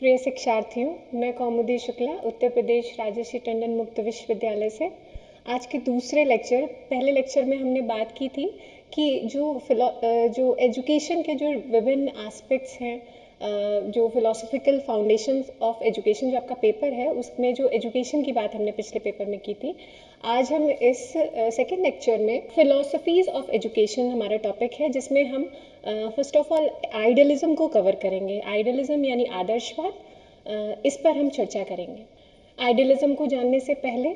प्रिय शिक्षार्थियों, मैं कौमुदी शुक्ला, उत्तर प्रदेश राजस्वी टंडन मुक्त विश्वविद्यालय से। आज के दूसरे लेक्चर, पहले लेक्चर में हमने बात की थी कि जो फिलो जो एजुकेशन के जो विभिन्न एस्पेक्ट्स हैं जो फिलोसफिकल फाउंडेशन ऑफ़ एजुकेशन जो आपका पेपर है, उसमें जो एजुकेशन की बात हमने पिछले पेपर में की थी, आज हम इस सेकेंड लेक्चर में फिलोसफीज ऑफ़ एजुकेशन हमारा टॉपिक है, जिसमें हम फ़र्स्ट ऑफ़ ऑल आइडियलिज्म को कवर करेंगे। आइडियलिज्म यानी आदर्शवाद इस पर हम चर्चा करेंगे। आइडियलिज्म को जानने से पहले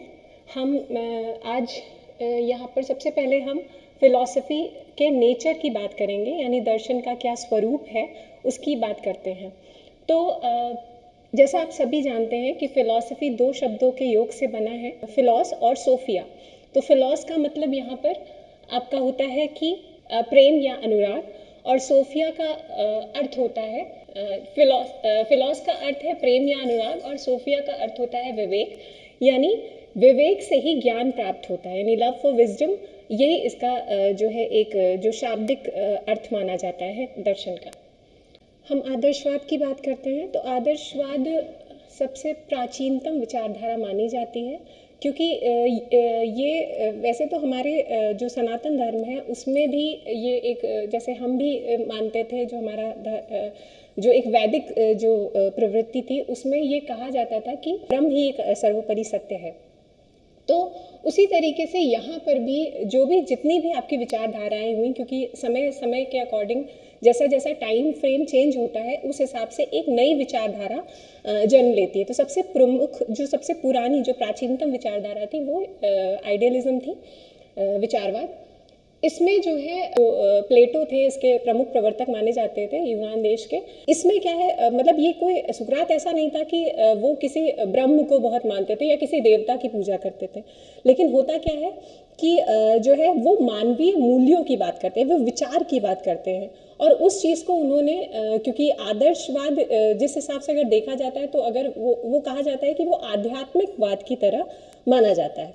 हम आज यहाँ पर सबसे पहले हम फिलॉसफी के नेचर की बात करेंगे, यानी दर्शन का क्या स्वरूप है उसकी बात करते हैं। तो जैसा आप सभी जानते हैं कि फ़िलॉसफ़ी दो शब्दों के योग से बना है, फ़िलॉस और सोफिया। तो फ़िलॉस का मतलब यहाँ पर आपका होता है कि प्रेम या अनुराग, और सोफिया का अर्थ होता है फिलॉस फिलॉस का अर्थ है प्रेम या अनुराग, और सोफिया का अर्थ होता है विवेक। यानी विवेक से ही ज्ञान प्राप्त होता है, यानी लव फॉर विजडम, यही इसका जो है एक, जो शाब्दिक अर्थ माना जाता है दर्शन का। हम आदर्शवाद की बात करते हैं तो आदर्शवाद सबसे प्राचीनतम विचारधारा मानी जाती है, क्योंकि ये वैसे तो हमारे जो सनातन धर्म है, उसमें भी ये एक जैसे हम भी मानते थे, जो हमारा जो एक वैदिक जो प्रवृत्ति थी, उसमें ये कहा जाता था कि ब्रह्म ही एक सर्वोपरि सत्य है। तो उसी तरीके से यहाँ पर भी, जो भी जितनी भी आपकी विचारधाराएँ हुई, क्योंकि समय समय के अकॉर्डिंग जैसा जैसा टाइम फ्रेम चेंज होता है, उस हिसाब से एक नई विचारधारा जन्म लेती है। तो सबसे प्रमुख, जो सबसे पुरानी, जो प्राचीनतम विचारधारा थी, वो आइडियलिज्म थी विचारवाद। इसमें जो है तो प्लेटो थे, इसके प्रमुख प्रवर्तक माने जाते थे, यूनान देश के। इसमें क्या है मतलब ये कोई, सुकरात ऐसा नहीं था कि वो किसी ब्रह्म को बहुत मानते थे या किसी देवता की पूजा करते थे। लेकिन होता क्या है कि जो है, वो मानवीय मूल्यों की बात करते हैं, वो विचार की बात करते हैं। और उस चीज़ को उन्होंने क्योंकि आदर्शवाद जिस हिसाब से अगर देखा जाता है तो अगर वो वो कहा जाता है कि वो आध्यात्मिकवाद की तरह माना जाता है।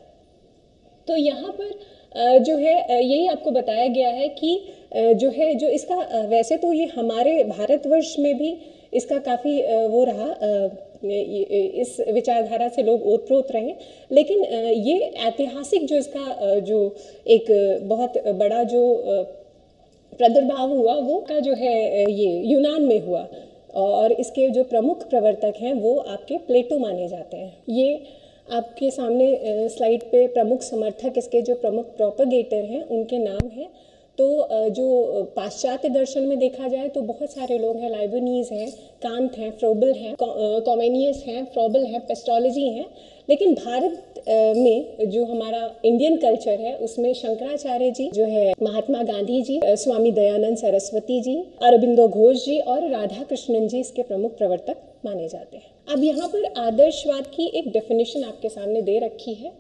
तो यहाँ पर जो है यही आपको बताया गया है कि जो है, जो इसका वैसे तो ये हमारे भारतवर्ष में भी इसका काफ़ी वो रहा इस विचारधारा से लोग ओतप्रोत रहे। लेकिन ये ऐतिहासिक जो इसका जो एक बहुत बड़ा जो प्रादुर्भाव हुआ, वो का जो है ये यूनान में हुआ। और इसके जो प्रमुख प्रवर्तक हैं, वो आपके प्लेटो माने जाते हैं। ये आपके सामने स्लाइड पे प्रमुख समर्थक, इसके जो प्रमुख प्रोपगेटर हैं, उनके नाम हैं। तो जो पाश्चात्य दर्शन में देखा जाए तो बहुत सारे लोग हैं, लाइबनीज हैं, कांत हैं, फ्रोबल हैं कॉमेनियस हैं, फ्रोबल हैं पेस्टोलॉजी हैं। लेकिन भारत में जो हमारा इंडियन कल्चर है, उसमें शंकराचार्य जी जो है, महात्मा गांधी जी स्वामी दयानंद सरस्वती जी, अरबिंदो घोष जी और राधा कृष्णन जी इसके प्रमुख प्रवर्तक माने जाते हैं। अब यहाँ पर आदर्शवाद की एक डेफिनेशन आपके सामने दे रखी है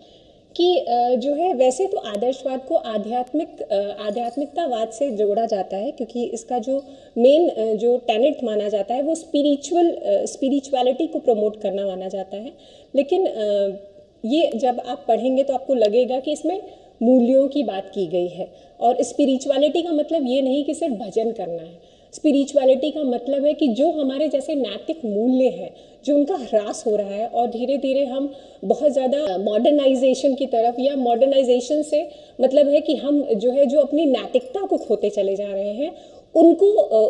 कि जो है, वैसे तो आदर्शवाद को आध्यात्मिक आध्यात्मिकतावाद से जोड़ा जाता है, क्योंकि इसका जो मेन जो टेनेट माना जाता है, वो स्पिरिचुअल स्पिरिचुअलिटी को प्रमोट करना माना जाता है। लेकिन ये जब आप पढ़ेंगे तो आपको लगेगा कि इसमें मूल्यों की बात की गई है। और स्पिरिचुअलिटी का मतलब ये नहीं कि सिर्फ़ भजन करना है। स्पिरिचुअलिटी का मतलब है कि जो हमारे जैसे नैतिक मूल्य हैं, जो उनका ह्रास हो रहा है और धीरे धीरे हम बहुत ज़्यादा मॉडर्नाइजेशन की तरफ़ या मॉडर्नाइजेशन से मतलब है कि हम जो है, जो अपनी नैतिकता को खोते चले जा रहे हैं उनको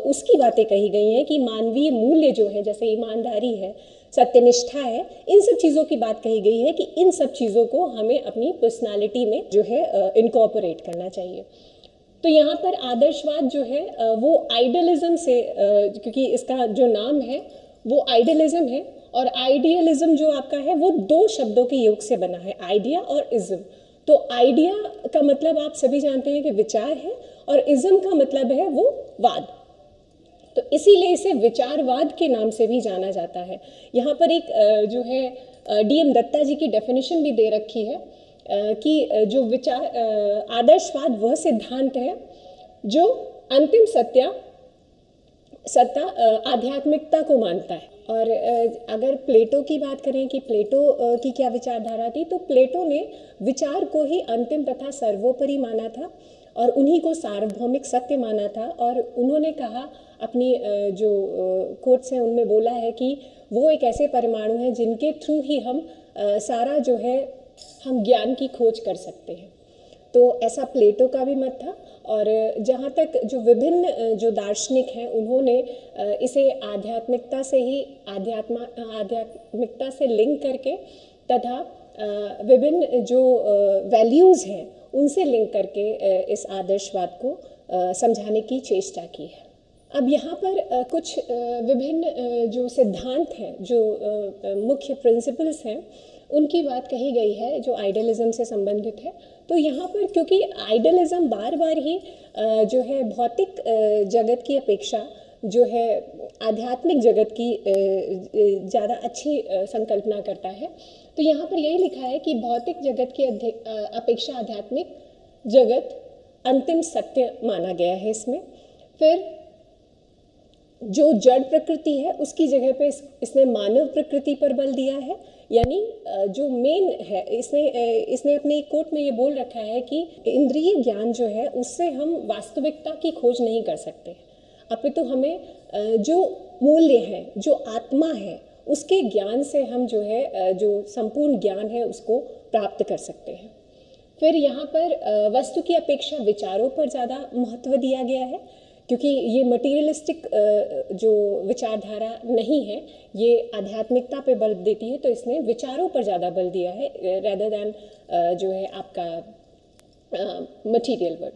उसकी बातें कही गई हैं कि मानवीय मूल्य जो है, जैसे ईमानदारी है, सत्यनिष्ठा है, इन सब चीज़ों की बात कही गई है कि इन सब चीज़ों को हमें अपनी पर्सनालिटी में जो है इनकॉपरेट करना चाहिए। तो यहाँ पर आदर्शवाद जो है वो आइडियलिज्म से क्योंकि इसका जो नाम है, वो आइडियलिज्म है और आइडियलिज्म जो आपका है, वो दो शब्दों के योग से बना है आइडिया और इज्म तो आइडिया का मतलब आप सभी जानते हैं कि विचार है और इज्म का मतलब है वो वाद। तो इसीलिए इसे विचारवाद के नाम से भी जाना जाता है। यहाँ पर एक जो है डीएम दत्ता जी की डेफिनेशन भी दे रखी है कि जो विचार आदर्शवाद वह सिद्धांत है, जो अंतिम सत्या, सत्ता आध्यात्मिकता को मानता है। और अगर प्लेटो की बात करें कि प्लेटो की क्या विचारधारा थी तो प्लेटो ने विचार को ही अंतिम तथा सर्वोपरि माना था। और उन्हीं को सार्वभौमिक सत्य माना था और उन्होंने कहा, अपनी जो कोट्स हैं उनमें बोला है कि वो एक ऐसे परमाणु हैं जिनके थ्रू ही हम सारा जो है, हम ज्ञान की खोज कर सकते हैं। तो ऐसा प्लेटो का भी मत था और जहाँ तक जो विभिन्न जो दार्शनिक हैं उन्होंने इसे आध्यात्मिकता से ही, आध्यात्मा, आध्यात्मिकता से लिंक करके तथा विभिन्न जो वैल्यूज़ हैं उनसे लिंक करके इस आदर्शवाद को समझाने की चेष्टा की है। अब यहाँ पर कुछ विभिन्न जो सिद्धांत हैं, जो मुख्य प्रिंसिपल्स हैं, उनकी बात कही गई है, जो आइडलिज्म से संबंधित है। तो यहाँ पर, क्योंकि आइडलिज्म बार बार ही जो है भौतिक जगत की अपेक्षा, जो है आध्यात्मिक जगत की ज़्यादा अच्छी संकल्पना करता है तो यहाँ पर यही लिखा है कि भौतिक जगत की अपेक्षा आध्यात्मिक जगत अंतिम सत्य माना गया है इसमें। फिर जो जड़ प्रकृति है उसकी जगह पे इस, इसने मानव प्रकृति पर बल दिया है। यानी जो मेन है इसने इसने अपने कोट में ये बोल रखा है कि इंद्रिय ज्ञान जो है उससे हम वास्तविकता की खोज नहीं कर सकते। अपितु तो हमें जो मूल्य है जो आत्मा है उसके ज्ञान से हम जो है जो संपूर्ण ज्ञान है उसको प्राप्त कर सकते हैं। फिर यहाँ पर वस्तु की अपेक्षा विचारों पर ज़्यादा महत्व दिया गया है, क्योंकि ये मटीरियलिस्टिक जो विचारधारा नहीं है, ये आध्यात्मिकता पे बल देती है तो इसने विचारों पर ज़्यादा बल दिया है रेदर दैन जो है आपका मटीरियल वर्ड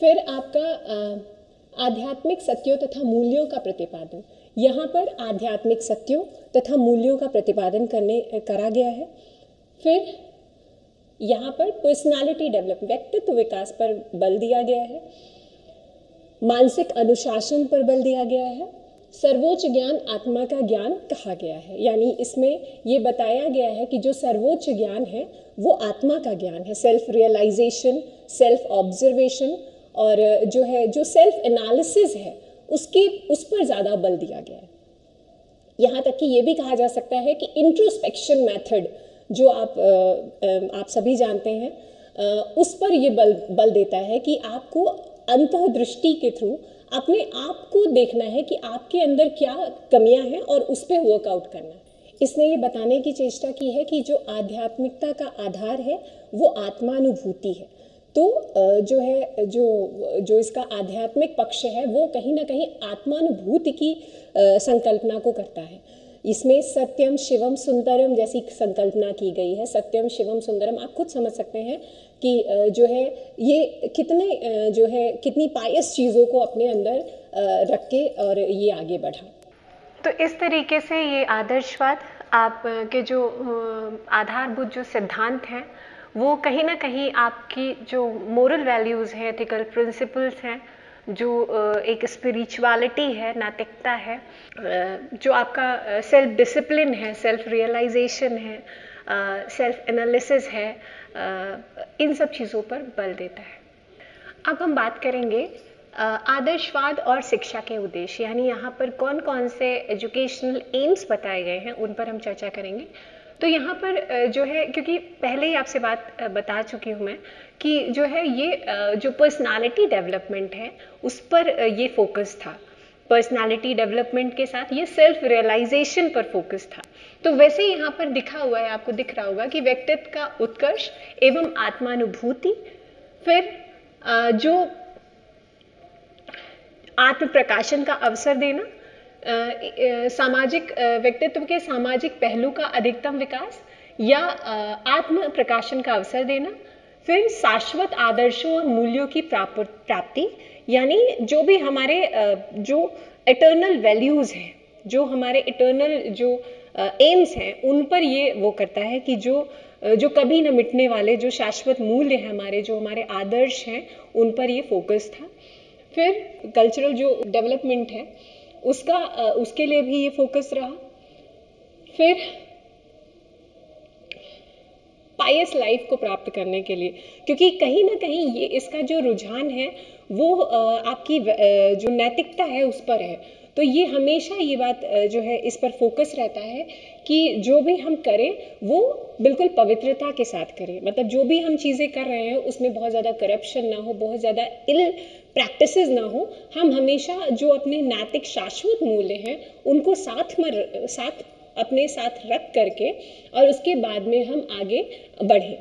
फिर आपका आध्यात्मिक सत्यों तथा मूल्यों का प्रतिपादन। यहाँ पर आध्यात्मिक सत्यों तथा मूल्यों का प्रतिपादन करने, करा गया है। फिर यहाँ पर पर्सनालिटी डेवलप व्यक्तित्व विकास पर बल दिया गया है। मानसिक अनुशासन पर बल दिया गया है। सर्वोच्च ज्ञान आत्मा का ज्ञान कहा गया है। यानी इसमें ये बताया गया है कि जो सर्वोच्च ज्ञान है, वो आत्मा का ज्ञान है। सेल्फ रियलाइजेशन सेल्फ ऑब्जर्वेशन और जो है, जो सेल्फ एनालिसिस है उसके उस पर ज़्यादा बल दिया गया है। यहाँ तक कि ये भी कहा जा सकता है कि इंट्रोस्पेक्शन मेथड जो आप आ, आप सभी जानते हैं आ, उस पर ये बल बल देता है कि आपको अंत दृष्टि के थ्रू अपने आप को देखना है कि आपके अंदर क्या कमियाँ हैं और उस पर वर्कआउट करना है। इसने ये बताने की चेष्टा की है कि जो आध्यात्मिकता का आधार है वो आत्मानुभूति है। तो जो है, जो जो इसका आध्यात्मिक पक्ष है, वो कहीं ना कहीं आत्मानुभूति की संकल्पना को करता है। इसमें सत्यम, शिवम, सुंदरम जैसी संकल्पना की गई है। सत्यम, शिवम, सुंदरम, आप खुद समझ सकते हैं कि जो है, ये कितने जो है, कितनी पायस चीज़ों को अपने अंदर रख के और ये आगे बढ़ा। तो इस तरीके से ये आदर्शवाद, आप के जो आधारभूत जो सिद्धांत हैं वो कहीं ना कहीं आपकी जो मोरल वैल्यूज़ हैं एथिकल प्रिंसिपल्स हैं, जो एक स्पिरिचुअलिटी है, नैतिकता है जो आपका सेल्फ डिसिप्लिन है सेल्फ रियलाइजेशन है सेल्फ एनालिसिस है इन सब चीज़ों पर बल देता है। अब हम बात करेंगे आदर्शवाद और शिक्षा के उद्देश्य, यानी यहाँ पर कौन कौन से एजुकेशनल एम्स बताए गए हैं, उन पर हम चर्चा करेंगे। तो यहाँ पर जो है, क्योंकि पहले ही आपसे बात बता चुकी हूँ मैं कि जो है ये जो पर्सनालिटी डेवलपमेंट है, उस पर ये फोकस था। पर्सनालिटी डेवलपमेंट के साथ ये सेल्फ रियलाइजेशन पर फोकस था। तो वैसे ही यहाँ पर दिखा हुआ है, आपको दिख रहा होगा कि व्यक्तित्व का उत्कर्ष एवं आत्मानुभूति, फिर जो आत्म प्रकाशन का अवसर देना सामाजिक व्यक्तित्व के सामाजिक पहलू का अधिकतम विकास या आत्म प्रकाशन का अवसर देना, फिर शाश्वत आदर्शों और मूल्यों की प्राप्ति यानी जो भी हमारे जो इटर्नल वैल्यूज़ हैं, जो हमारे इटर्नल जो एम्स हैं, उन पर ये वो करता है कि जो जो कभी न मिटने वाले, जो शाश्वत मूल्य हैं हमारे, जो हमारे आदर्श हैं, उन पर ये फोकस था। फिर कल्चरल जो डेवलपमेंट है उसका उसके लिए भी ये फोकस रहा। फिर पायस लाइफ को प्राप्त करने के लिए, क्योंकि कहीं ना कहीं ये, इसका जो रुझान है, वो आपकी जो नैतिकता है उस पर है। तो ये हमेशा ये बात जो है, इस पर फोकस रहता है कि जो भी हम करें, वो बिल्कुल पवित्रता के साथ करें। मतलब जो भी हम चीज़ें कर रहे हैं, उसमें बहुत ज़्यादा करप्शन ना हो, बहुत ज़्यादा इल प्रैक्टिस ना हो, हम हमेशा जो अपने नैतिक शाश्वत मूल्य हैं, उनको साथ में साथ, अपने साथ रख करके और उसके बाद में हम आगे बढ़ें।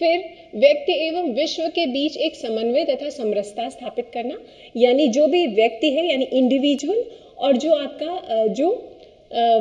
फिर व्यक्ति एवं विश्व के बीच एक समन्वय तथा समरसता स्थापित करना, यानी जो भी व्यक्ति है, यानी इंडिविजुअल और जो आपका जो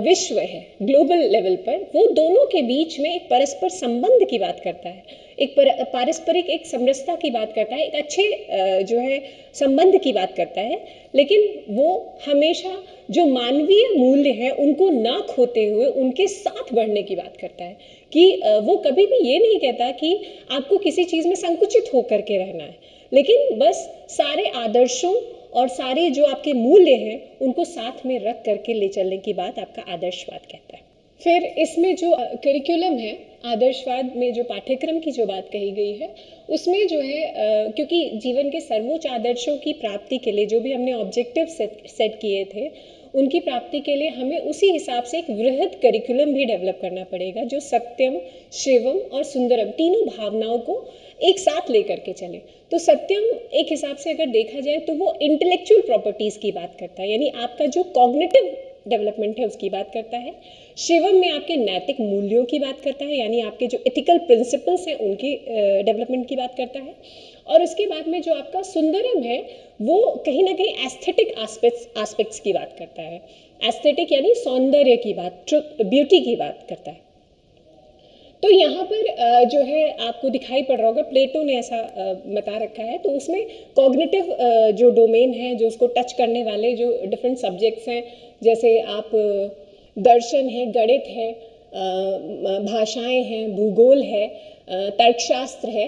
विश्व है ग्लोबल लेवल पर, वो दोनों के बीच में एक परस्पर संबंध की बात करता है। एक पर, पारस्परिक एक समरसता की बात करता है एक अच्छे जो है संबंध की बात करता है लेकिन वो हमेशा जो मानवीय मूल्य है उनको ना खोते हुए उनके साथ बढ़ने की बात करता है कि वो कभी भी ये नहीं कहता कि आपको किसी चीज़ में संकुचित होकर के रहना है लेकिन बस सारे आदर्शों और सारे जो आपके मूल्य हैं उनको साथ में रख करके ले चलने की बात आपका आदर्शवाद कहता है। फिर इसमें जो करिकुलम है, आदर्शवाद में जो पाठ्यक्रम की जो बात कही गई है, उसमें जो है क्योंकि जीवन के सर्वोच्च आदर्शों की प्राप्ति के लिए जो भी हमने ऑब्जेक्टिव सेट सेट किए थे, उनकी प्राप्ति के लिए हमें उसी हिसाब से एक वृहद करिकुलम भी डेवलप करना पड़ेगा, जो सत्यम, शिवम और सुंदरम तीनों भावनाओं को एक साथ लेकर के चले। तो सत्यम एक हिसाब से अगर देखा जाए तो वो इंटेलेक्चुअल प्रॉपर्टीज़ की बात करता है, यानी आपका जो कॉग्निटिव डेवलपमेंट है, उसकी बात करता है। शिवम में आपके नैतिक मूल्यों की बात करता है, यानी आपके जो इथिकल प्रिंसिपल्स हैं, उनकी डेवलपमेंट की बात करता है। और उसके बाद में जो आपका सुंदरम है, वो कहीं ना कहीं एस्थेटिक आस्पेक्ट्स आस्पेक्ट्स की बात करता है। एस्थेटिक यानी सौंदर्य की बात ब्यूटी की बात करता है। तो यहाँ पर जो है आपको दिखाई पड़ रहा होगा, प्लेटो ने ऐसा बता रखा है। तो उसमें कॉग्निटिव जो डोमेन है, जो उसको टच करने वाले जो डिफरेंट सब्जेक्ट्स हैं, जैसे आप दर्शन है, गणित है भाषाएँ हैं, भूगोल है तर्कशास्त्र है,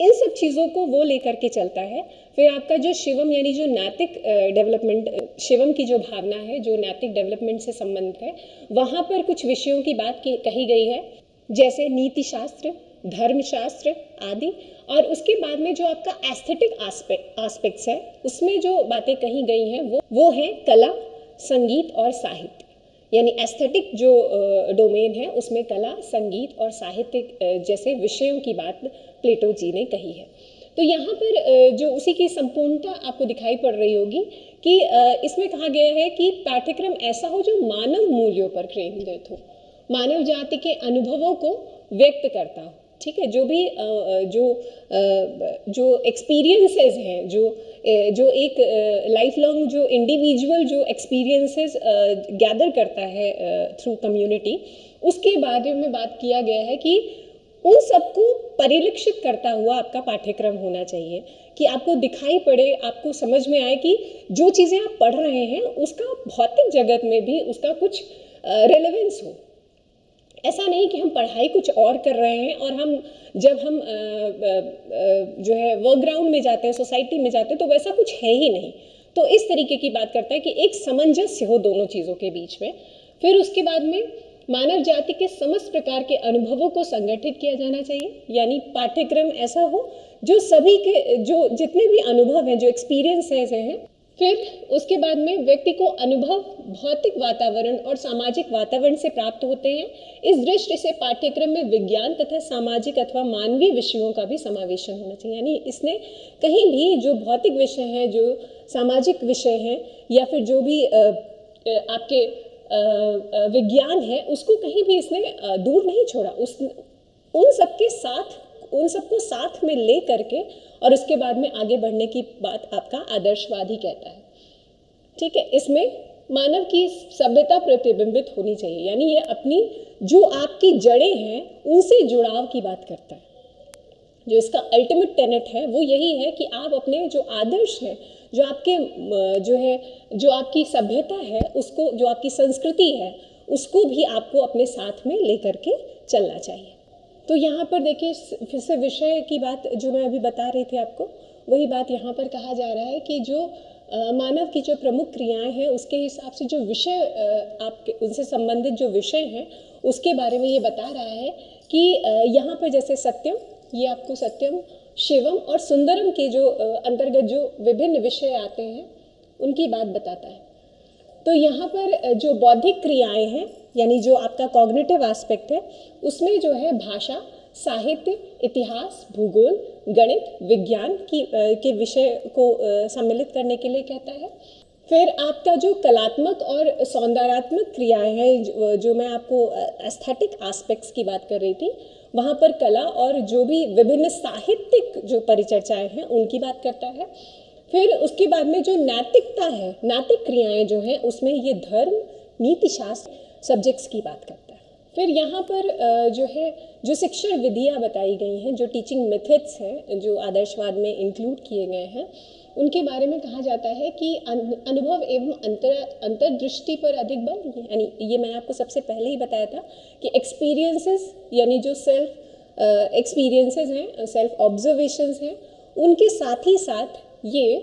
इन सब चीज़ों को वो लेकर के चलता है। फिर आपका जो शिवम, यानी जो नैतिक डेवलपमेंट शिवम की जो भावना है, जो नैतिक डेवलपमेंट से संबंधित है, वहाँ पर कुछ विषयों की बात की, कही गई है। जैसे नीति शास्त्र धर्मशास्त्र आदि। और उसके बाद में जो आपका एस्थेटिक आस्पेक्ट आस्पेक्ट्स है, उसमें जो बातें कही गई हैं, वो वो है कला, संगीत और साहित्य। यानी एस्थेटिक जो डोमेन है, उसमें कला, संगीत और साहित्य जैसे विषयों की बात प्लेटो जी ने कही है। तो यहाँ पर जो उसी की संपूर्णता आपको दिखाई पड़ रही होगी कि इसमें कहा गया है कि पाठ्यक्रम ऐसा हो जो मानव मूल्यों पर केंद्रित हो। मानव जाति के अनुभवों को व्यक्त करता हो। ठीक है? जो भी जो जो एक्सपीरियंसेस हैं, जो जो एक लाइफ लॉन्ग जो इंडिविजुअल जो एक्सपीरियंसेस गैदर करता है थ्रू कम्युनिटी उसके बारे में बात किया गया है कि उन सबको परिलक्षित करता हुआ आपका पाठ्यक्रम होना चाहिए कि आपको दिखाई पड़े, आपको समझ में आए कि जो चीज़ें आप पढ़ रहे हैं, उसका भौतिक जगत में भी उसका कुछ रेलेवेंस हो। ऐसा नहीं कि हम पढ़ाई कुछ और कर रहे हैं और हम जब हम आ, आ, आ, जो है वर्क ग्राउंड में जाते हैं सोसाइटी में जाते हैं तो वैसा कुछ है ही नहीं। तो इस तरीके की बात करता है कि एक सामंजस्य हो दोनों चीज़ों के बीच में। फिर उसके बाद में मानव जाति के समस्त प्रकार के अनुभवों को संगठित किया जाना चाहिए। यानी पाठ्यक्रम ऐसा हो जो सभी के जो जितने भी अनुभव हैं जो एक्सपीरियंस हैं फिर उसके बाद में व्यक्ति को अनुभव, भौतिक वातावरण और सामाजिक वातावरण से प्राप्त होते हैं। इस दृष्टि से पाठ्यक्रम में विज्ञान तथा सामाजिक अथवा मानवीय विषयों का भी समावेशन होना चाहिए। यानी इसने कहीं भी जो भौतिक विषय हैं, जो सामाजिक विषय हैं, या फिर जो भी आपके विज्ञान है, उसको कहीं भी इसने दूर नहीं छोड़ा। उस, उन सबके साथ उन सबको साथ में ले करके और उसके बाद में आगे बढ़ने की बात आपका आदर्शवाद ही कहता है। ठीक है, इसमें मानव की सभ्यता प्रतिबिंबित होनी चाहिए, यानी ये अपनी जो आपकी जड़ें हैं, उनसे जुड़ाव की बात करता है। जो इसका अल्टीमेट टेनेट है, वो यही है कि आप अपने जो आदर्श हैं, जो आपके, जो है, जो आपकी सभ्यता है, उसको, जो आपकी संस्कृति है, उसको भी आपको अपने साथ में लेकर के चलना चाहिए। तो यहाँ पर देखिए फिर से विषय की बात जो मैं अभी बता रही थी आपको, वही बात यहाँ पर कहा जा रहा है कि जो मानव की जो प्रमुख क्रियाएँ हैं, उसके हिसाब से जो विषय आपके, उनसे संबंधित जो विषय हैं, उसके बारे में ये बता रहा है कि यहाँ पर जैसे सत्यम, ये आपको सत्यम, शिवम और सुंदरम के जो अंतर्गत जो विभिन्न विषय आते हैं, उनकी बात बताता है। तो यहाँ पर जो बौद्धिक क्रियाएँ हैं यानी जो आपका कॉग्निटिव एस्पेक्ट है उसमें जो है भाषा साहित्य इतिहास भूगोल गणित विज्ञान की के विषय को सम्मिलित करने के लिए कहता है। फिर आपका जो कलात्मक और सौंदर्यात्मक क्रियाएँ हैं जो, मैं आपको एस्थेटिक एस्पेक्ट्स की बात कर रही थी वहाँ पर कला और जो भी विभिन्न साहित्यिक जो परिचर्चाएँ हैं उनकी बात करता है। फिर उसके बाद में जो नैतिकता है नैतिक क्रियाएँ जो हैं उसमें ये धर्म नीति शास्त्र सब्जेक्ट्स की बात करता है। फिर यहाँ पर जो है, जो शिक्षण विधियाँ बताई गई हैं, जो टीचिंग मेथड्स हैं, जो आदर्शवाद में इंक्लूड किए गए हैं, उनके बारे में कहा जाता है कि अनुभव एवं अंतर, अंतर्दृष्टि पर अधिक बल यानी ये मैंने आपको सबसे पहले ही बताया था कि एक्सपीरियंसेस यानी जो सेल्फ एक्सपीरियंसेस हैं सेल्फ ऑब्जर्वेशंस हैं, उनके साथ ही साथ ये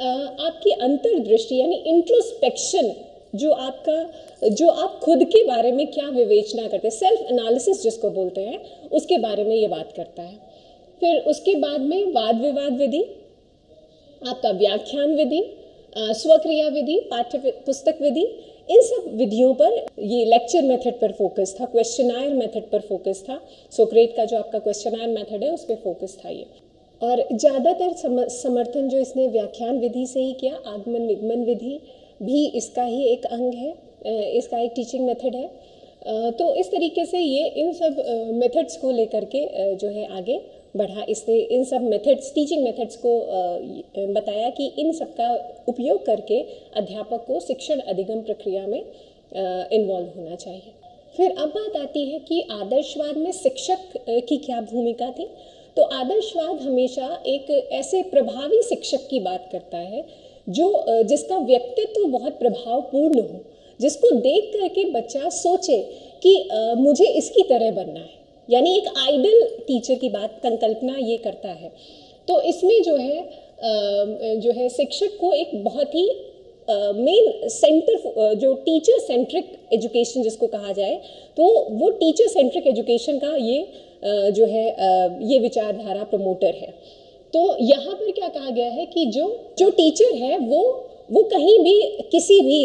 आपकी अंतर्दृष्टि, यानी इंट्रोस्पेक्शन जो आपका, जो आप खुद के बारे में क्या विवेचना करते हैं सेल्फ एनालिसिस जिसको बोलते हैं, उसके बारे में ये बात करता है। फिर उसके बाद में वाद विवाद विधि, आपका व्याख्यान विधि स्वक्रिया विधि, पाठ्य पुस्तक विधि, इन सब विधियों पर ये लेक्चर मेथड पर फोकस था क्वेश्चनायर मेथड पर फोकस था। सोक्रेट का जो आपका क्वेश्चनायर मेथड है, उस पर फोकस था ये। और ज़्यादातर समर्थन जो इसने व्याख्यान विधि से ही किया, आगमन निगमन विधि भी इसका ही एक अंग है इसका एक टीचिंग मेथड है। तो इस तरीके से ये इन सब मेथड्स को लेकर के जो है आगे बढ़ा। इसने इन सब मेथड्स टीचिंग मेथड्स को बताया कि इन सब का उपयोग करके अध्यापक को शिक्षण अधिगम प्रक्रिया में इन्वॉल्व होना चाहिए। फिर अब बात आती है कि आदर्शवाद में शिक्षक की क्या भूमिका थी? तो आदर्शवाद हमेशा एक ऐसे प्रभावी शिक्षक की बात करता है जो जिसका व्यक्तित्व बहुत प्रभावपूर्ण हो, जिसको देख करके बच्चा सोचे कि मुझे इसकी तरह बनना है। यानी एक आइडल टीचर की बात संकल्पना ये करता है। तो इसमें जो है जो है शिक्षक को एक बहुत ही मेन सेंटर जो टीचर सेंट्रिक एजुकेशन जिसको कहा जाए तो वो टीचर सेंट्रिक एजुकेशन का ये जो है ये विचारधारा प्रमोटर है। तो यहाँ पर क्या कहा गया है कि जो जो टीचर है, वो वो कहीं भी, किसी भी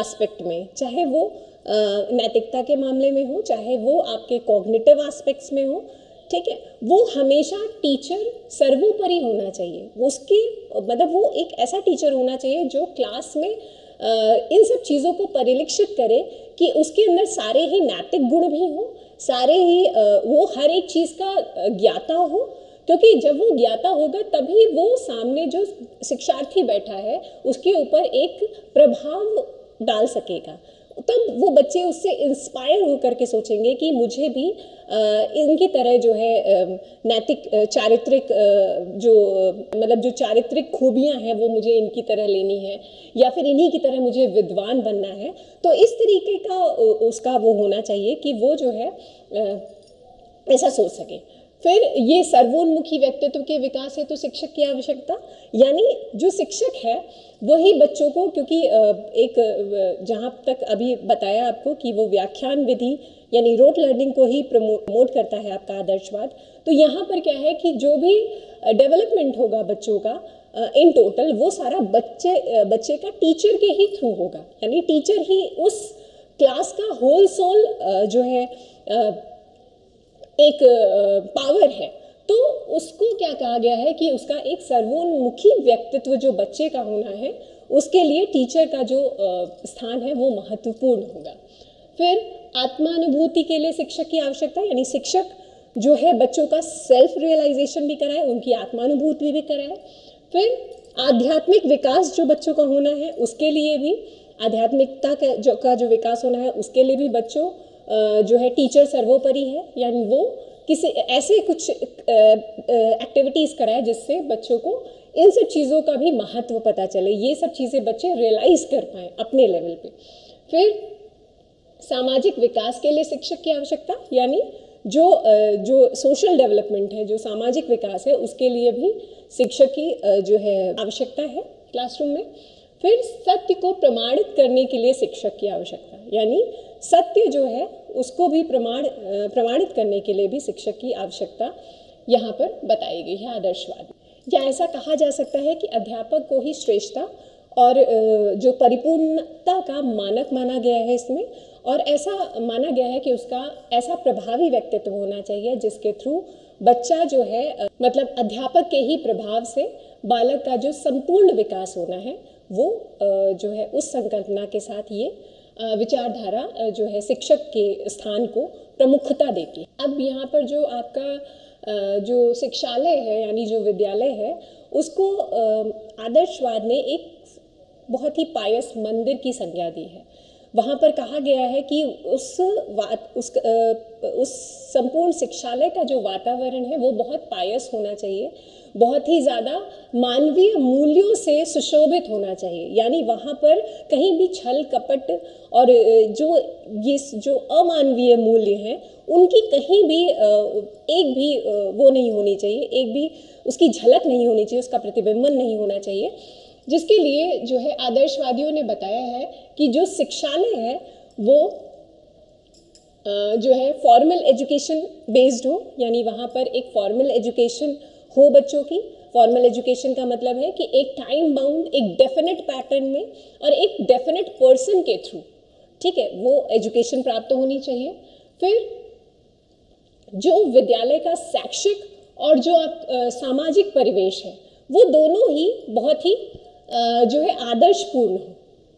एस्पेक्ट में, चाहे वो नैतिकता के मामले में हो, चाहे वो आपके कॉग्निटिव एस्पेक्ट्स में हो, ठीक है, वो हमेशा टीचर सर्वोपरि होना चाहिए। उसके मतलब वो एक ऐसा टीचर होना चाहिए जो क्लास में इन सब चीज़ों को परिलक्षित करे कि उसके अंदर सारे ही नैतिक गुण भी हो, सारे ही वो हर एक चीज़ का ज्ञाता हो क्योंकि जब वो ज्ञाता होगा, तभी वो सामने जो शिक्षार्थी बैठा है, उसके ऊपर एक प्रभाव डाल सकेगा। तब वो बच्चे उससे इंस्पायर होकर के सोचेंगे कि मुझे भी इनकी तरह जो है नैतिक चारित्रिक जो मतलब जो चारित्रिक खूबियाँ हैं, वो मुझे इनकी तरह लेनी है, या फिर इन्हीं की तरह मुझे विद्वान बनना है। तो इस तरीके का उसका वो होना चाहिए कि वो जो है ऐसा सोच सके। फिर ये सर्वोन्मुखी व्यक्तित्व के विकास है तो शिक्षक की आवश्यकता, यानी जो शिक्षक है, वही बच्चों को, क्योंकि एक जहाँ तक अभी बताया आपको कि वो व्याख्यान विधि, यानी रोट लर्निंग को ही प्रमोट करता है आपका आदर्शवाद तो यहाँ पर क्या है कि जो भी डेवलपमेंट होगा बच्चों का इन टोटल वो सारा बच्चे बच्चे का टीचर के ही थ्रू होगा, यानी टीचर ही उस क्लास का होल सोल जो है एक पावर है। तो उसको क्या कहा गया है कि उसका एक सर्वोन्मुखी व्यक्तित्व जो बच्चे का होना है, उसके लिए टीचर का जो स्थान है वो महत्वपूर्ण होगा। फिर आत्मानुभूति के लिए शिक्षक की आवश्यकता, यानी शिक्षक जो है बच्चों का सेल्फ रियलाइजेशन भी कराए, उनकी आत्मानुभूति भी कराए। फिर आध्यात्मिक विकास जो बच्चों का होना है, उसके लिए भी आध्यात्मिकता का जो का जो विकास होना है, उसके लिए भी बच्चों जो है टीचर सर्वोपरि है, यानी वो किसी ऐसे कुछ एक्टिविटीज़ कराए जिससे बच्चों को इन सब चीज़ों का भी महत्व पता चले, ये सब चीज़ें बच्चे रियलाइज़ कर पाए अपने लेवल पे। फिर सामाजिक विकास के लिए शिक्षक की आवश्यकता, यानी जो जो सोशल डेवलपमेंट है, जो सामाजिक विकास है, उसके लिए भी शिक्षक की जो है आवश्यकता है क्लासरूम में। फिर सत्य को प्रमाणित करने के लिए शिक्षक की आवश्यकता। यानी सत्य जो है, उसको भी प्रमाण, प्रमाणित करने के लिए भी शिक्षक की आवश्यकता यहाँ पर बताई गई है आदर्शवाद। या ऐसा कहा जा सकता है कि अध्यापक को ही श्रेष्ठता और जो परिपूर्णता का मानक माना गया है इसमें, और ऐसा माना गया है कि उसका ऐसा प्रभावी व्यक्तित्व होना चाहिए जिसके थ्रू बच्चा जो है मतलब अध्यापक के ही प्रभाव से बालक का जो संपूर्ण विकास होना है वो जो है उस संकल्पना के साथ ये विचारधारा जो है शिक्षक के स्थान को प्रमुखता देती है। अब यहाँ पर जो आपका जो शिक्षालय है, यानी जो विद्यालय है, उसको आदर्शवाद ने एक बहुत ही पायस मंदिर की संज्ञा दी है। वहाँ पर कहा गया है कि उस उस उस संपूर्ण शिक्षालय का जो वातावरण है वो बहुत पायस होना चाहिए, बहुत ही ज़्यादा मानवीय मूल्यों से सुशोभित होना चाहिए। यानी वहाँ पर कहीं भी छल, कपट और जो ये जो अमानवीय मूल्य हैं, उनकी कहीं भी एक भी वो नहीं होनी चाहिए, एक भी उसकी झलक नहीं होनी चाहिए, उसका प्रतिबिंबन नहीं होना चाहिए। जिसके लिए जो है आदर्शवादियों ने बताया है कि जो शिक्षालय है वो जो है फॉर्मल एजुकेशन बेस्ड हो यानी वहाँ पर एक फॉर्मल एजुकेशन हो बच्चों की। फॉर्मल एजुकेशन का मतलब है कि एक टाइम बाउंड एक डेफिनेट पैटर्न में और एक डेफिनेट पर्सन के थ्रू ठीक है? वो एजुकेशन प्राप्त होनी चाहिए। फिर जो विद्यालय का शैक्षिक और जो आप आ, सामाजिक परिवेश है वो दोनों ही बहुत ही जो है आदर्शपूर्ण हो,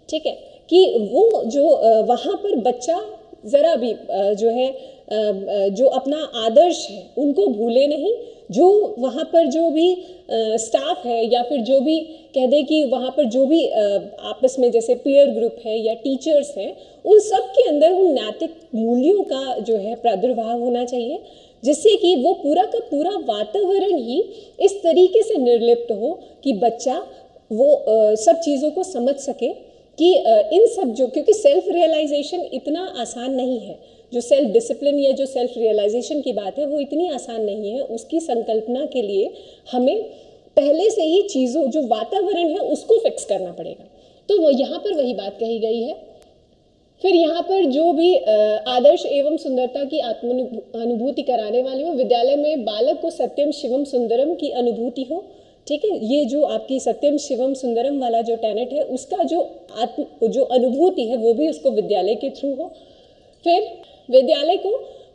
ठीक है? कि वो जो वहाँ पर बच्चा ज़रा भी जो है जो अपना आदर्श है, उनको भूले नहीं, जो वहाँ पर जो भी स्टाफ है या फिर जो भी कह दे कि वहाँ पर जो भी आपस में जैसे पीयर ग्रुप है या टीचर्स हैं, उन सब के अंदर उन नैतिक मूल्यों का जो है प्रादुर्भाव होना चाहिए, जिससे कि वो पूरा का पूरा वातावरण ही इस तरीके से निर्लिप्त हो कि बच्चा वो सब चीज़ों को समझ सके कि इन सब जो, क्योंकि सेल्फ रियलाइजेशन इतना आसान नहीं है। जो सेल्फ डिसिप्लिन या जो सेल्फ रियलाइजेशन की बात है, वो इतनी आसान नहीं है। उसकी संकल्पना के लिए हमें पहले से ही चीज़ों, जो वातावरण है, उसको फिक्स करना पड़ेगा। तो वो यहाँ पर वही बात कही गई है। फिर यहाँ पर जो भी आदर्श एवं सुंदरता की आत्म अनुभूति कराने वाले हो, विद्यालय में बालक को सत्यम शिवम सुंदरम की अनुभूति हो ठीक है, ये जो आपकी सत्यम शिवम सुंदरम वाला जो टैनेट है, उसका जो आत्म, जो अनुभूति है, वो भी उसको विद्यालय के थ्रू हो। फिर विद्यालय को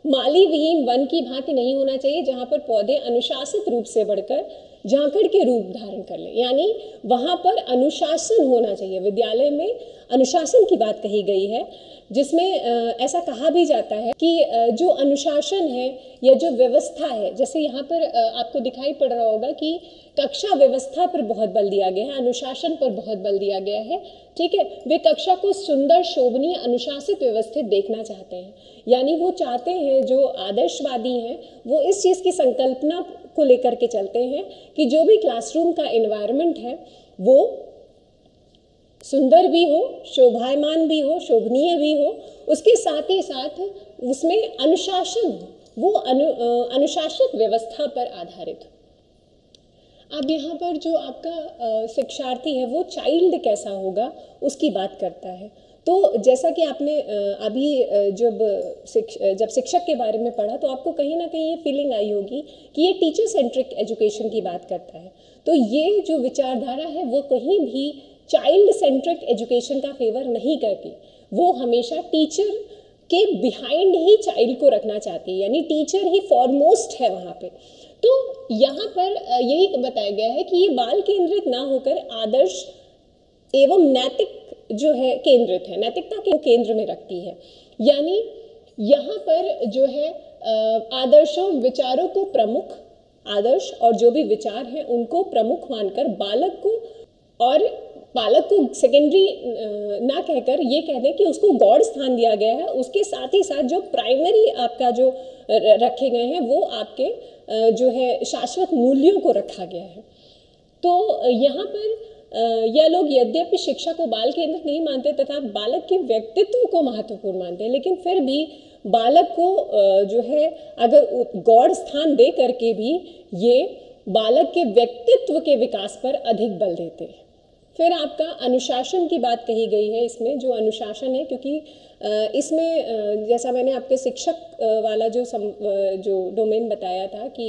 माली विहीन वन की भांति नहीं होना चाहिए, जहाँ पर पौधे अनुशासित रूप से बढ़कर झांकड़ के रूप धारण कर ले। यानी वहाँ पर अनुशासन होना चाहिए। विद्यालय में अनुशासन की बात कही गई है, जिसमें ऐसा कहा भी जाता है कि जो अनुशासन है या जो व्यवस्था है, जैसे यहाँ पर आपको दिखाई पड़ रहा होगा कि कक्षा व्यवस्था पर बहुत बल दिया गया है, अनुशासन पर बहुत बल दिया गया है। ठीक है? वे कक्षा को सुंदर शोभनीय अनुशासित व्यवस्थित देखना चाहते हैं। यानी वो चाहते हैं, जो आदर्शवादी हैं, वो इस चीज़ की संकल्पना को लेकर के चलते हैं कि जो भी क्लासरूम का इन्वायरमेंट है, वो सुंदर भी हो, शोभायमान भी हो, शोभनीय भी हो, उसके साथ ही साथ उसमें अनुशासन, वो अनु अनुशासित व्यवस्था पर आधारित अब यहाँ पर जो आपका शिक्षार्थी है, वो चाइल्ड कैसा होगा, उसकी बात करता है। तो जैसा कि आपने अभी जब शिक्ष जब शिक्षक के बारे में पढ़ा तो आपको कहीं ना कहीं ये फीलिंग आई होगी कि ये टीचर सेंट्रिक एजुकेशन की बात करता है। तो ये जो विचारधारा है, वो कहीं भी चाइल्ड सेंट्रिक एजुकेशन का फेवर नहीं करती। वो हमेशा टीचर के बिहाइंड ही चाइल्ड को रखना चाहती है, यानी टीचर ही फॉरमोस्ट है वहाँ पे। तो यहाँ पर यही बताया गया है कि ये बाल केंद्रित ना होकर आदर्श एवं नैतिक जो है केंद्रित है, नैतिकता के केंद्र में रखती है। यानी यहाँ पर जो है आदर्शों, विचारों को प्रमुख, आदर्श और जो भी विचार हैं, उनको प्रमुख मानकर बालक को और बालक को सेकेंडरी ना कहकर ये कह दें कि उसको गॉड स्थान दिया गया है। उसके साथ ही साथ जो प्राइमरी आपका जो रखे गए हैं, वो आपके जो है शाश्वत मूल्यों को रखा गया है। तो यहाँ पर यह लोग यद्यपि शिक्षा को बाल केंद्रित नहीं मानते तथा बालक के व्यक्तित्व को महत्वपूर्ण मानते हैं, लेकिन फिर भी बालक को जो है, अगर गौड़ स्थान दे करके भी ये बालक के व्यक्तित्व के विकास पर अधिक बल देते हैं। फिर आपका अनुशासन की बात कही गई है इसमें जो अनुशासन है क्योंकि इसमें जैसा मैंने आपके शिक्षक वाला जो सम, जो डोमेन बताया था कि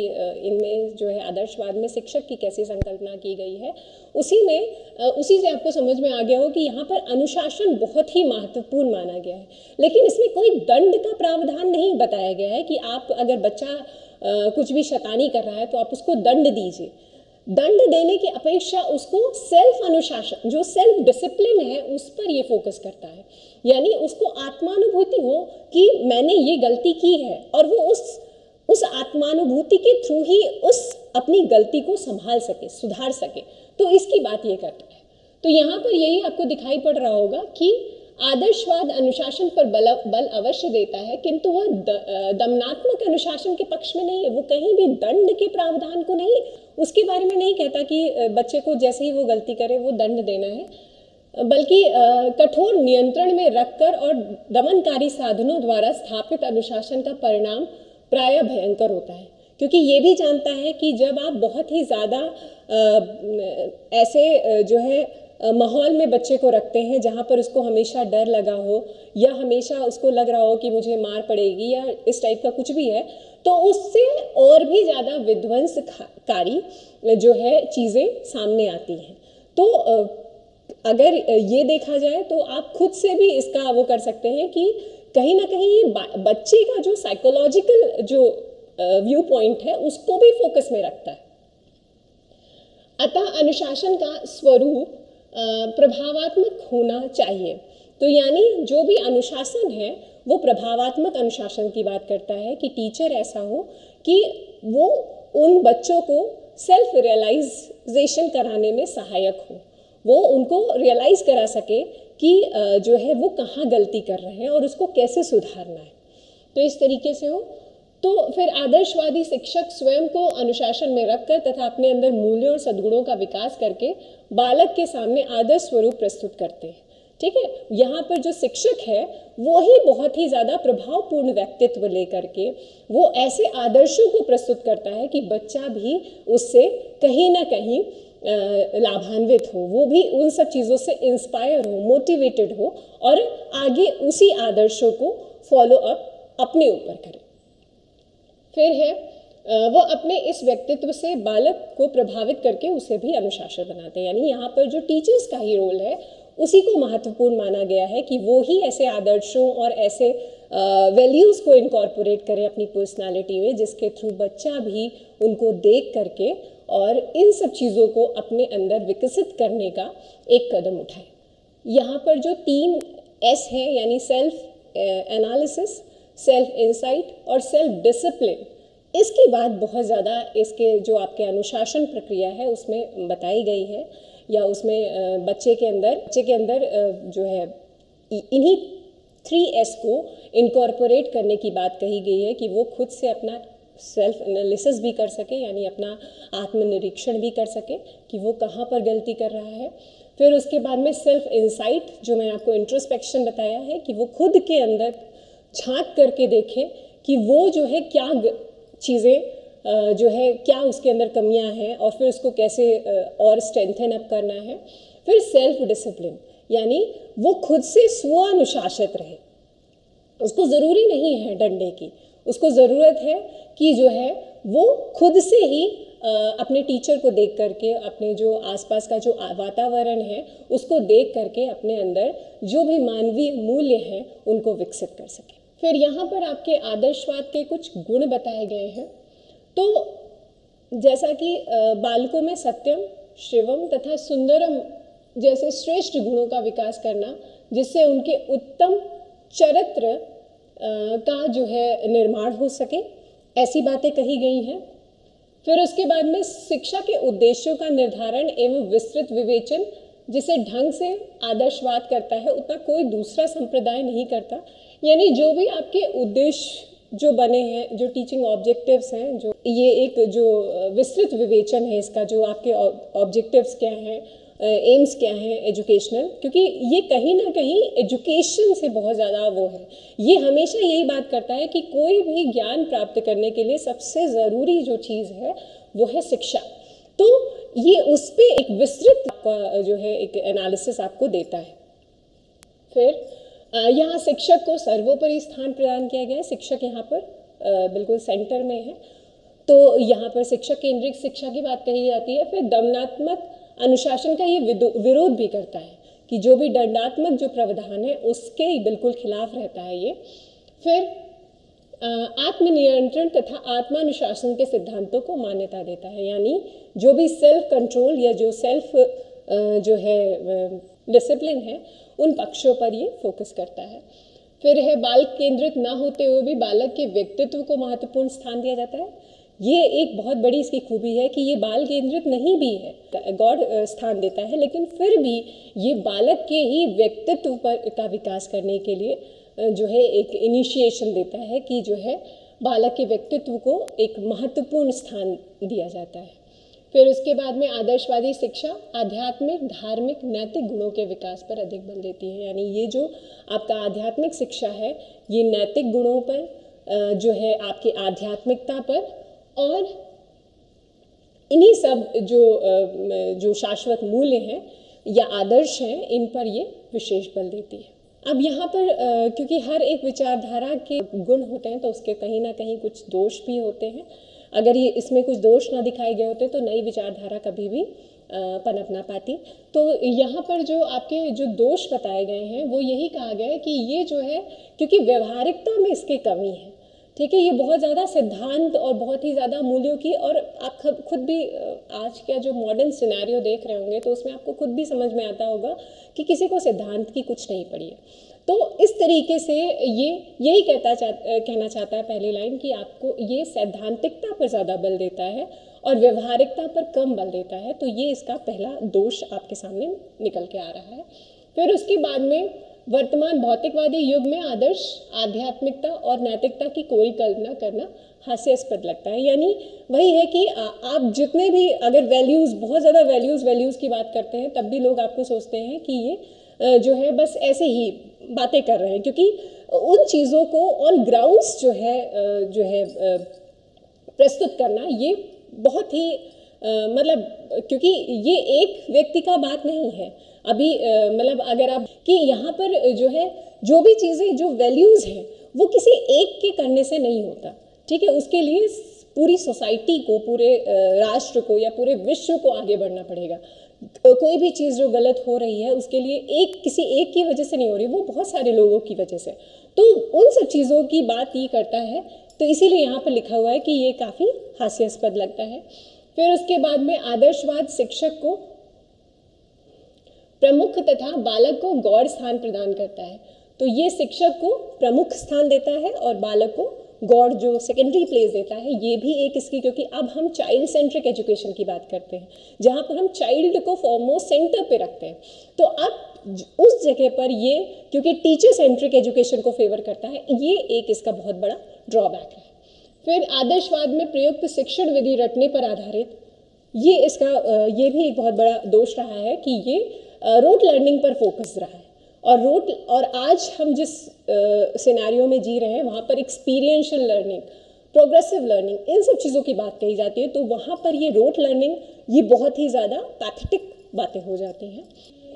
इनमें जो है आदर्शवाद में शिक्षक की कैसी संकल्पना की गई है उसी में उसी से आपको समझ में आ गया हो कि यहाँ पर अनुशासन बहुत ही महत्वपूर्ण माना गया है। लेकिन इसमें कोई दंड का प्रावधान नहीं बताया गया है कि आप अगर बच्चा कुछ भी शैतानी कर रहा है तो आप उसको दंड दीजिए। दंड देने की अपेक्षा उसको सेल्फ अनुशासन, जो सेल्फ डिसिप्लिन है, उस पर ये फोकस करता है। यानी उसको आत्मानुभूति हो कि मैंने ये गलती की है और वो उस उस आत्मानुभूति के थ्रू ही उस अपनी गलती को संभाल सके, सुधार सके। तो इसकी बात ये करता है। तो यहाँ पर यही आपको दिखाई पड़ रहा होगा कि आदर्शवाद अनुशासन पर बल बल अवश्य देता है, किंतु वह दमनात्मक अनुशासन के पक्ष में नहीं है। वो कहीं भी दंड के प्रावधान को नहीं उसके बारे में नहीं कहता कि बच्चे को जैसे ही वो गलती करे, वो दंड देना है। बल्कि कठोर नियंत्रण में रखकर और दमनकारी साधनों द्वारा स्थापित अनुशासन का परिणाम प्राय भयंकर होता है। क्योंकि ये भी जानता है कि जब आप बहुत ही ज़्यादा ऐसे जो है माहौल में बच्चे को रखते हैं, जहाँ पर उसको हमेशा डर लगा हो या हमेशा उसको लग रहा हो कि मुझे मार पड़ेगी या इस टाइप का कुछ भी है तो उससे और भी ज़्यादा विध्वंसकारी जो है, चीज़ें सामने आती हैं। तो अगर ये देखा जाए तो आप खुद से भी इसका वो कर सकते हैं कि कहीं ना कहीं ये बच्चे का जो साइकोलॉजिकल जो व्यू पॉइंट है, उसको भी फोकस में रखता है। अतः अनुशासन का स्वरूप प्रभावात्मक होना चाहिए। तो यानी जो भी अनुशासन है, वो प्रभावात्मक अनुशासन की बात करता है कि टीचर ऐसा हो कि वो उन बच्चों को सेल्फ रियलाइजेशन कराने में सहायक हो। वो उनको रियलाइज़ करा सके कि जो है वो कहाँ गलती कर रहे हैं और उसको कैसे सुधारना है। तो इस तरीके से हो। तो फिर आदर्शवादी शिक्षक स्वयं को अनुशासन में रखकर तथा अपने अंदर मूल्यों और सद्गुणों का विकास करके बालक के सामने आदर्श स्वरूप प्रस्तुत करते हैं। ठीक है? यहाँ पर जो शिक्षक है, वो ही बहुत ही ज़्यादा प्रभावपूर्ण व्यक्तित्व लेकर के वो ऐसे आदर्शों को प्रस्तुत करता है कि बच्चा भी उससे कहीं ना कहीं लाभान्वित हो। वो भी उन सब चीज़ों से इंस्पायर हो मोटिवेटेड हो और आगे उसी आदर्शों को फॉलो अप अपने ऊपर करे। फिर है वो अपने इस व्यक्तित्व से बालक को प्रभावित करके उसे भी अनुशासन बनाते हैं। यानी यहाँ पर जो टीचर्स का ही रोल है उसी को महत्वपूर्ण माना गया है कि वो ही ऐसे आदर्शों और ऐसे वैल्यूज़ को इनकॉर्पोरेट करें अपनी पर्सनालिटी में, जिसके थ्रू बच्चा भी उनको देख करके और इन सब चीज़ों को अपने अंदर विकसित करने का एक कदम उठाए। यहाँ पर जो तीन एस है, यानी सेल्फ एनालिसिस सेल्फ इंसाइट और सेल्फ डिसिप्लिन इसकी बात बहुत ज़्यादा इसके जो आपके अनुशासन प्रक्रिया है, उसमें बताई गई है। या उसमें बच्चे के अंदर, बच्चे के अंदर जो है इन्हीं थ्री एस को इनकॉर्पोरेट करने की बात कही गई है कि वो खुद से अपना सेल्फ एनालिसिस भी कर सके, यानी अपना आत्मनिरीक्षण भी कर सके कि वो कहाँ पर गलती कर रहा है। फिर उसके बाद में सेल्फ इंसाइट जो मैंने आपको इंट्रोस्पेक्शन बताया है कि वो खुद के अंदर झाँक करके देखे कि वो जो है क्या चीज़ें जो है, क्या उसके अंदर कमियाँ हैं और फिर उसको कैसे और स्ट्रेंथन अप करना है। फिर सेल्फ डिसिप्लिन यानी वो खुद से स्वानुशासित रहे। उसको ज़रूरी नहीं है डंडे की। उसको ज़रूरत है कि जो है, वो खुद से ही अपने टीचर को देख करके, अपने जो आसपास का जो वातावरण है, उसको देख करके अपने अंदर जो भी मानवीय मूल्य हैं, उनको विकसित कर सके। फिर यहाँ पर आपके आदर्शवाद के कुछ गुण बताए गए हैं। तो जैसा कि बालकों में सत्यम, शिवम तथा सुंदरम जैसे श्रेष्ठ गुणों का विकास करना, जिससे उनके उत्तम चरित्र का जो है निर्माण हो सके, ऐसी बातें कही गई हैं। फिर उसके बाद में शिक्षा के उद्देश्यों का निर्धारण एवं विस्तृत विवेचन, जिसे ढंग से आदर्शवाद करता है, उतना कोई दूसरा संप्रदाय नहीं करता। यानी जो भी आपके उद्देश्य जो बने हैं, जो टीचिंग ऑब्जेक्टिव्स हैं, जो ये एक जो विस्तृत विवेचन है इसका, जो आपके ऑब्जेक्टिव्स क्या हैं एम्स क्या हैं एजुकेशनल क्योंकि ये कहीं ना कहीं एजुकेशन से बहुत ज़्यादा वो है। ये हमेशा यही बात करता है कि कोई भी ज्ञान प्राप्त करने के लिए सबसे ज़रूरी जो चीज़ है, वो है शिक्षा। तो ये उस पर एक विस्तृत जो है एक एनालिसिस आपको देता है। फिर यहाँ शिक्षक को सर्वोपरि स्थान प्रदान किया गया है। शिक्षक यहाँ पर बिल्कुल सेंटर में है। तो यहाँ पर शिक्षक केंद्रित शिक्षा की बात कही जाती है। फिर दमनात्मक अनुशासन का ये विरोध भी करता है कि जो भी दंडात्मक जो प्रावधान है, उसके बिल्कुल खिलाफ रहता है ये। फिर आत्मनियंत्रण तथा आत्मानुशासन के सिद्धांतों को मान्यता देता है। यानी जो भी सेल्फ कंट्रोल या जो सेल्फ जो है डिसिप्लिन है, उन पक्षों पर ये फोकस करता है। फिर है, बाल केंद्रित ना होते हुए भी बालक के व्यक्तित्व को महत्वपूर्ण स्थान दिया जाता है। ये एक बहुत बड़ी इसकी खूबी है कि ये बाल केंद्रित नहीं भी है, गॉड स्थान देता है, लेकिन फिर भी ये बालक के ही व्यक्तित्व पर, का विकास करने के लिए जो है, एक इनिशिएशन देता है कि जो है, बालक के व्यक्तित्व को एक महत्वपूर्ण स्थान दिया जाता है। फिर उसके बाद में आदर्शवादी शिक्षा, आध्यात्मिक, धार्मिक, नैतिक गुणों के विकास पर अधिक बल देती है। यानी ये जो आपका आध्यात्मिक शिक्षा है, ये नैतिक गुणों पर जो है आपकी आध्यात्मिकता पर और इन्हीं सब जो जो शाश्वत मूल्य हैं या आदर्श हैं, इन पर ये विशेष बल देती है। अब यहाँ पर क्योंकि हर एक विचारधारा के गुण होते हैं तो उसके कहीं ना कहीं कुछ दोष भी होते हैं। अगर ये इसमें कुछ दोष ना दिखाए गए होते तो नई विचारधारा कभी भी पनप ना पाती। तो यहाँ पर जो आपके जो दोष बताए गए हैं, वो यही कहा गया है कि ये जो है, क्योंकि व्यवहारिकता में इसकी कमी है। ठीक है, ये बहुत ज़्यादा सिद्धांत और बहुत ही ज़्यादा मूल्यों की और आप खुद भी आज का जो मॉडर्न सिनेरियो देख रहे होंगे तो उसमें आपको खुद भी समझ में आता होगा कि किसी को सिद्धांत की कुछ नहीं पड़ी है। तो इस तरीके से ये, यही कहता चाह कहना चाहता है पहली लाइन कि आपको ये सैद्धांतिकता पर ज़्यादा बल देता है और व्यवहारिकता पर कम बल देता है तो ये इसका पहला दोष आपके सामने निकल के आ रहा है। फिर उसके बाद में वर्तमान भौतिकवादी युग में आदर्श, आध्यात्मिकता और नैतिकता की कोई कल्पना करना हास्यास्पद लगता है। यानी वही है कि आप जितने भी अगर वैल्यूज़ बहुत ज़्यादा वैल्यूज़ वैल्यूज़ की बात करते हैं, तब भी लोग आपको सोचते हैं कि ये जो है, बस ऐसे ही बातें कर रहे हैं। क्योंकि उन चीज़ों को ऑन ग्राउंड्स जो है जो है प्रस्तुत करना, ये बहुत ही मतलब क्योंकि ये एक व्यक्ति का बात नहीं है। अभी मतलब अगर आप, कि यहाँ पर जो है, जो भी चीज़ें, जो वैल्यूज़ हैं, वो किसी एक के करने से नहीं होता। ठीक है, उसके लिए पूरी सोसाइटी को, पूरे राष्ट्र को या पूरे विश्व को आगे बढ़ना पड़ेगा। कोई भी चीज़ जो गलत हो रही है, उसके लिए एक, किसी एक की वजह से नहीं हो रही, वो बहुत सारे लोगों की वजह से। तो उन सब चीज़ों की बात ये करता है तो इसीलिए यहाँ पर लिखा हुआ है कि ये काफ़ी हास्यास्पद लगता है। फिर उसके बाद में आदर्शवाद शिक्षक को प्रमुख तथा बालक को गौर स्थान प्रदान करता है। तो ये शिक्षक को प्रमुख स्थान देता है और बालक को गॉड जो सेकेंडरी प्लेस देता है, ये भी एक इसकी, क्योंकि अब हम चाइल्ड सेंट्रिक एजुकेशन की बात करते हैं, जहाँ पर हम चाइल्ड को फॉरमोस्ट सेंटर पे रखते हैं। तो अब उस जगह पर ये, क्योंकि टीचर सेंट्रिक एजुकेशन को फेवर करता है, ये एक इसका बहुत बड़ा ड्रॉबैक है। फिर आदर्शवाद में प्रयुक्त शिक्षण विधि रटने पर आधारित, ये इसका ये भी एक बहुत बड़ा दोष रहा है कि ये रोट लर्निंग पर फोकस रहा है। और रोट और आज हम जिस सिनारियों में जी रहे हैं वहाँ पर एक्सपीरियंशियल लर्निंग प्रोग्रेसिव लर्निंग इन सब चीज़ों की बात कही जाती है तो वहाँ पर ये रोट लर्निंग ये बहुत ही ज़्यादा पैथेटिक बातें हो जाती हैं।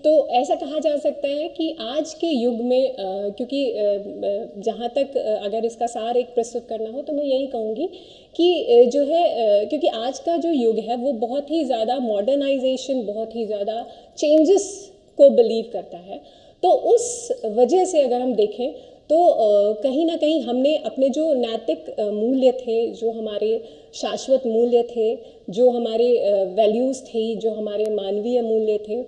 तो ऐसा कहा जा सकता है कि आज के युग में आ, क्योंकि जहाँ तक अगर इसका सार एक प्रस्तुत करना हो तो मैं यही कहूँगी कि जो है क्योंकि आज का जो युग है वो बहुत ही ज़्यादा मॉडर्नाइजेशन बहुत ही ज़्यादा चेंजेस को बिलीव करता है। तो उस वजह से अगर हम देखें तो कहीं ना कहीं हमने अपने जो नैतिक मूल्य थे, जो हमारे शाश्वत मूल्य थे, जो हमारे वैल्यूज़ थी, जो हमारे मानवीय मूल्य थे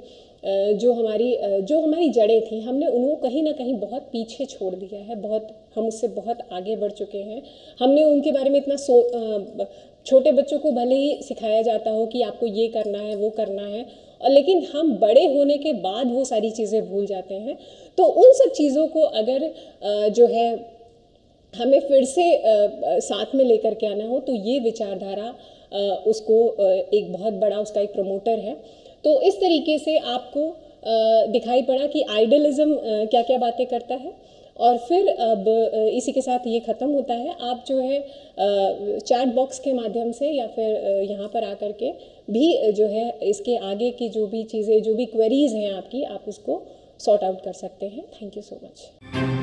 जो हमारी जो हमारी जड़ें थी, हमने उनको कहीं ना कहीं बहुत पीछे छोड़ दिया है, बहुत, हम उससे बहुत आगे बढ़ चुके हैं। हमने उनके बारे में इतना सो छोटे बच्चों को भले ही सिखाया जाता हो कि आपको ये करना है, वो करना है और लेकिन हम बड़े होने के बाद वो सारी चीज़ें भूल जाते हैं। तो उन सब चीज़ों को अगर जो है, हमें फिर से साथ में लेकर के आना हो तो ये विचारधारा उसको एक बहुत बड़ा उसका एक प्रमोटर है। तो इस तरीके से आपको दिखाई पड़ा कि आइडलिज्म क्या क्या बातें करता है। और फिर अब इसी के साथ ये ख़त्म होता है। आप जो है चैट बॉक्स के माध्यम से या फिर यहाँ पर आकर के भी जो है, इसके आगे की जो भी चीज़ें, जो भी क्वेरीज हैं आपकी, आप उसको सॉर्ट आउट कर सकते हैं। Thank you so much